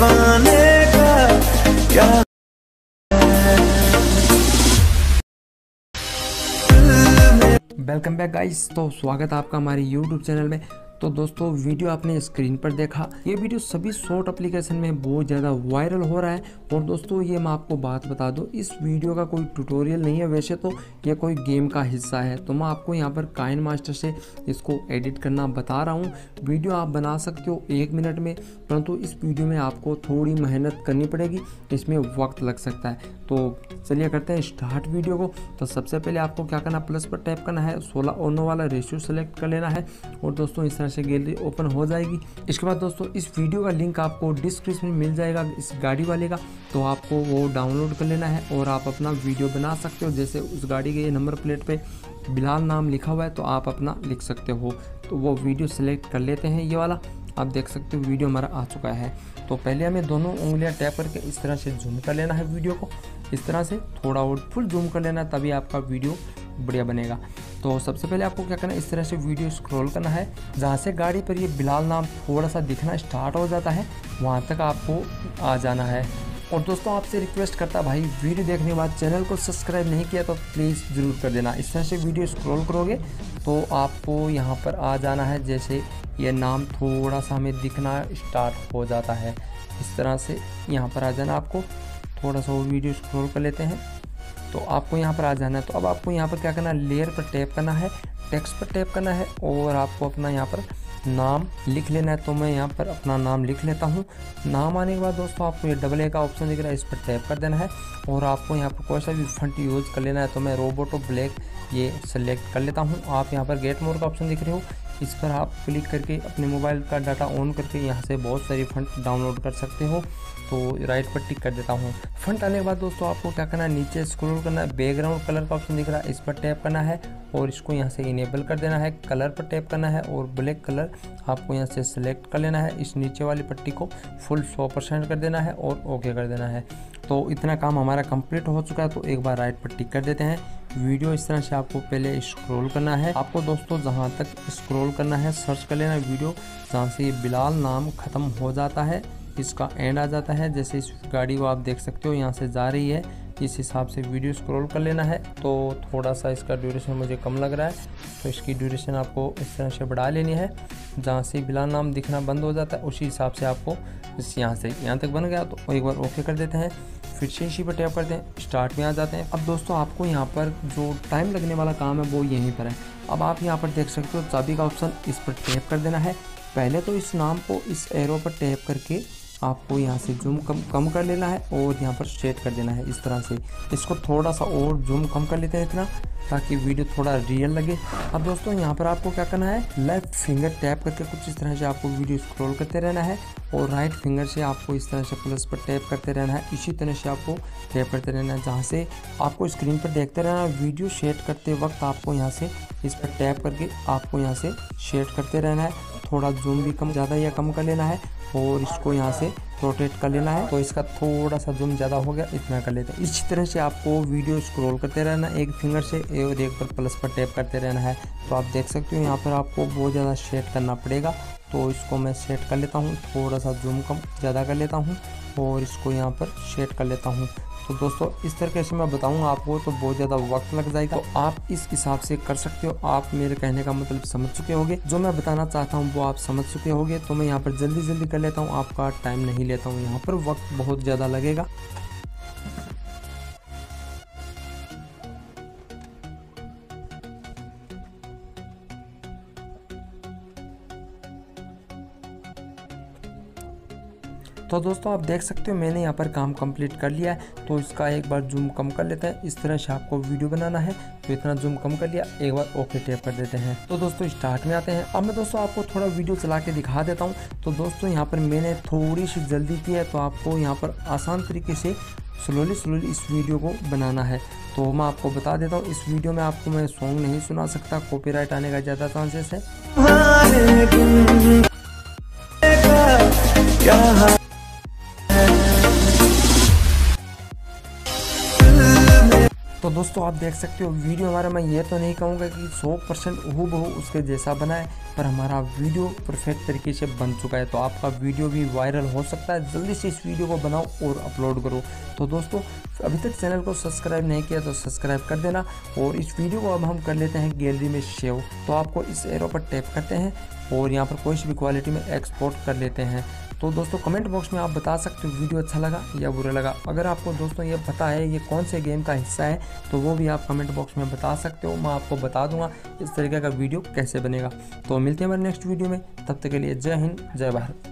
दीवाने का क्या वेलकम बैक गाइस तो स्वागत है आपका हमारे यूट्यूब चैनल में। तो दोस्तों, वीडियो आपने स्क्रीन पर देखा। ये वीडियो सभी शॉर्ट एप्लीकेशन में बहुत ज़्यादा वायरल हो रहा है। और दोस्तों, ये मैं आपको बात बता दूँ, इस वीडियो का कोई ट्यूटोरियल नहीं है वैसे तो ये कोई गेम का हिस्सा है। तो मैं आपको यहाँ पर काइन मास्टर से इसको एडिट करना बता रहा हूँ। वीडियो आप बना सकते हो एक मिनट में, परंतु इस वीडियो में आपको थोड़ी मेहनत करनी पड़ेगी, इसमें वक्त लग सकता है। तो चलिए करते हैं स्टार्ट वीडियो को। तो सबसे पहले आपको क्या करना प्लस पर टैप करना है, सोलह ओनो वाला रेशियो सेलेक्ट कर लेना है। और दोस्तों, इस तरह से गैलरी ओपन हो जाएगी। इसके बाद दोस्तों, इस वीडियो का लिंक आपको डिस्क्रिप्शन में मिल जाएगा, इस गाड़ी वाले का। तो आपको वो डाउनलोड कर लेना है और आप अपना वीडियो बना सकते हो। जैसे उस गाड़ी के नंबर प्लेट पे बिलाल नाम लिखा हुआ है तो आप अपना लिख सकते हो। तो वो वीडियो सेलेक्ट कर लेते हैं, ये वाला। आप देख सकते हो, वीडियो हमारा आ चुका है। तो पहले हमें दोनों उंगलियाँ टैप करके इस तरह से जूम कर लेना है वीडियो को। इस तरह से थोड़ा और फुल जूम कर लेना तभी आपका वीडियो बढ़िया बनेगा। तो सबसे पहले आपको क्या करना है, इस तरह से वीडियो स्क्रॉल करना है, जहाँ से गाड़ी पर ये बिलाल नाम थोड़ा सा दिखना स्टार्ट हो जाता है, वहाँ तक आपको आ जाना है। और दोस्तों, आपसे रिक्वेस्ट करता भाई, वीडियो देखने के बाद चैनल को सब्सक्राइब नहीं किया तो प्लीज़ ज़रूर कर देना। इस तरह से वीडियो स्क्रॉल करोगे तो आपको यहाँ पर आ जाना है, जैसे ये नाम थोड़ा सा हमें दिखना स्टार्ट हो जाता है। इस तरह से यहाँ पर आ जाना आपको। थोड़ा सा वो वीडियो स्क्रॉल कर लेते हैं। तो आपको यहाँ पर आ जाना है। तो अब आपको यहाँ पर क्या करना है? लेयर पर टैप करना है टेक्स्ट पर टैप करना है और आपको अपना यहाँ पर नाम लिख लेना है। तो मैं यहाँ पर अपना नाम लिख लेता हूँ। नाम आने के बाद दोस्तों आपको ये डबल ए का ऑप्शन दिख रहा है, इस पर टैप कर देना है और आपको यहाँ पर कोई सा भी फंट यूज़ कर लेना है। तो मैं रोबोटो ब्लैक ये सेलेक्ट कर लेता हूँ। आप यहाँ पर गेट मोर का ऑप्शन दिख रहे हो। इस पर आप क्लिक करके अपने मोबाइल का डाटा ऑन करके यहाँ से बहुत सारी फंड डाउनलोड कर सकते हो। तो राइट पर टिक कर देता हूँ। फंड आने के बाद दोस्तों आपको क्या करना है? नीचे स्क्रॉल करना है। बैकग्राउंड कलर का ऑप्शन दिख रहा है। इस पर टैप करना है और इसको यहाँ से इनेबल कर देना है। कलर पर टैप करना है और ब्लैक कलर आपको यहाँ से सिलेक्ट कर लेना है। इस नीचे वाली पट्टी को फुल सौ परसेंट कर देना है और ओके कर देना है। तो इतना काम हमारा कंप्लीट हो चुका है। तो एक बार राइट पर टिक कर देते हैं। वीडियो इस तरह से आपको पहले स्क्रॉल करना है। आपको दोस्तों, जहाँ तक स्क्रॉल करना है सर्च कर लेना वीडियो, जहाँ से ये बिलाल नाम ख़त्म हो जाता है, इसका एंड आ जाता है। जैसे इस गाड़ी को आप देख सकते हो, यहाँ से जा रही है। इस हिसाब से वीडियो स्क्रॉल कर लेना है। तो थोड़ा सा इसका ड्यूरेशन मुझे कम लग रहा है। तो इसकी ड्यूरेशन आपको इस तरह से बढ़ा लेनी है। जहाँ से बिलाल नाम दिखना बंद हो जाता है, उसी हिसाब से आपको इस यहाँ से यहाँ तक बन गया। तो एक बार ओके कर देते हैं। फिर से इसी पर टैप करते हैं स्टार्ट में आ जाते हैं। अब दोस्तों, आपको यहाँ पर जो टाइम लगने वाला काम है, वो यहीं पर है। अब आप यहाँ पर देख सकते हो, चाबी का ऑप्शन इस पर टैप कर देना है। पहले तो इस नाम को इस एरो पर टैप करके आपको यहाँ से जूम कम कम कर लेना है और यहाँ पर सेट कर देना है इस तरह से। इसको थोड़ा सा और जूम कम कर लेते हैं इतना, ताकि वीडियो थोड़ा रियल लगे। अब दोस्तों, यहाँ पर आपको क्या करना है? लेफ़्ट फिंगर टैप करके कुछ इस तरह से आपको वीडियो स्क्रॉल करते रहना है और राइट फिंगर से आपको इस तरह से प्लस पर टैप करते रहना है। इसी तरह से आपको टैप करते रहना है, जहाँ से आपको स्क्रीन पर देखते रहना है। वीडियो सेट करते वक्त आपको यहाँ से इस पर टैप करके आपको यहाँ से सेट करते रहना है। थोड़ा जूम भी कम ज़्यादा या कम कर लेना है और इसको यहाँ से रोटेट कर लेना है। तो इसका थोड़ा सा जूम ज़्यादा हो गया, इतना कर लेते हैं। इसी तरह से आपको वीडियो स्क्रॉल करते रहना, एक फिंगर से और एक पर प्लस पर टैप करते रहना है। तो आप देख सकते हो यहाँ पर आपको बहुत ज़्यादा सेट करना पड़ेगा। तो इसको मैं सेट कर लेता हूँ, थोड़ा सा जूम कम ज़्यादा कर लेता हूँ। और इसको यहाँ पर शेड कर लेता हूँ। तो दोस्तों, इस तरह से मैं बताऊँगा आपको तो बहुत ज़्यादा वक्त लग जाएगा। तो आप इस हिसाब से कर सकते हो। आप मेरे कहने का मतलब समझ चुके होंगे। जो मैं बताना चाहता हूँ वो आप समझ चुके होंगे। तो मैं यहाँ पर जल्दी जल्दी कर लेता हूँ। आपका टाइम नहीं लेता हूँ। यहाँ पर वक्त बहुत ज़्यादा लगेगा। तो दोस्तों, आप देख सकते हो, मैंने यहाँ पर काम कंप्लीट कर लिया है। तो इसका एक बार जूम कम कर लेते हैं। इस तरह से आपको वीडियो बनाना है तो इतना जूम कम कर लिया, एक बार ओके टैप कर देते हैं। तो दोस्तों स्टार्ट में आते हैं। अब मैं दोस्तों, आपको थोड़ा वीडियो चला के दिखा देता हूँ। तो दोस्तों, यहाँ पर मैंने थोड़ी सी जल्दी की है तो आपको यहाँ पर आसान तरीके से स्लोली स्लोली इस वीडियो को बनाना है। तो मैं आपको बता देता हूँ, इस वीडियो में आपको मैं सॉन्ग नहीं सुना सकता। कॉपीराइट आने का ज़्यादा चांसेस है। तो दोस्तों, आप देख सकते हो, वीडियो हमारा मैं ये तो नहीं कहूँगा कि 100 परसेंट हूबहू उसके जैसा बना है, पर हमारा वीडियो परफेक्ट तरीके से बन चुका है। तो आपका वीडियो भी वायरल हो सकता है। जल्दी से इस वीडियो को बनाओ और अपलोड करो। तो दोस्तों, अभी तक चैनल को सब्सक्राइब नहीं किया तो सब्सक्राइब कर देना और इस वीडियो को अब हम कर लेते हैं गैलरी में सेव तो आपको इस एरो पर टैप करते हैं और यहाँ पर कोई भी क्वालिटी में एक्सपोर्ट कर लेते हैं। तो दोस्तों कमेंट बॉक्स में आप बता सकते हो वीडियो अच्छा लगा या बुरा लगा। अगर आपको दोस्तों ये पता है ये कौन से गेम का हिस्सा है तो वो भी आप कमेंट बॉक्स में बता सकते हो। मैं आपको बता दूँगा इस तरीके का वीडियो कैसे बनेगा। तो मिलते हैं हमारे नेक्स्ट वीडियो में। तब तक के लिए जय हिंद, जय भारत।